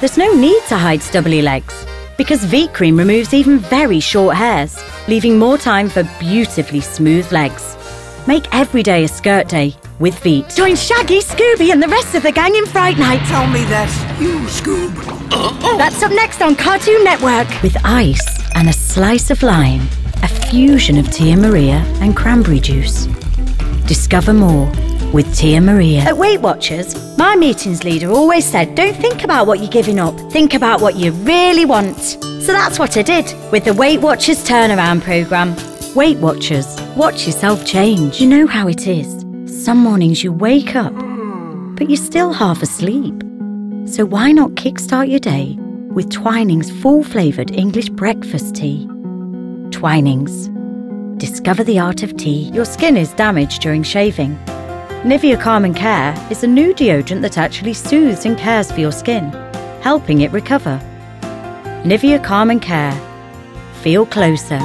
There's no need to hide stubbly legs because Veet Cream removes even very short hairs, leaving more time for beautifully smooth legs. Make every day a skirt day with Veet. Join Shaggy, Scooby, and the rest of the gang in Fright Night. Tell me that's you, Scoob. That's up next on Cartoon Network. With ice and a slice of lime, a fusion of Tia Maria and cranberry juice. Discover more with Tia Maria. At Weight Watchers, my meetings leader always said, don't think about what you're giving up, think about what you really want. So that's what I did with the Weight Watchers turnaround programme. Weight Watchers, watch yourself change. You know how it is. Some mornings you wake up, but you're still half asleep. So why not kickstart your day with Twinings full flavoured English breakfast tea? Twinings. Discover the art of tea. Your skin is damaged during shaving. Nivea Calm and Care is a new deodorant that actually soothes and cares for your skin, helping it recover. Nivea Calm and Care. Feel closer